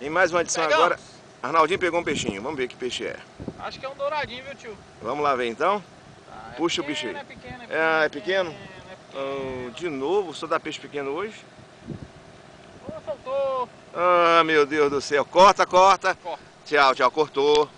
Em mais uma edição Pegamos. agora. Arnaldinho pegou um peixinho. Vamos ver que peixe é. Acho que é um douradinho, viu, tio? Vamos lá ver então. Ah, é Puxa o peixe. aí. É pequeno, é, é, é pequeno. é pequeno? É pequeno. Oh, de novo, só dá peixe pequeno hoje. Oh, soltou. Ah, meu Deus do céu. Corta, corta. Corta. Tchau, tchau. Cortou.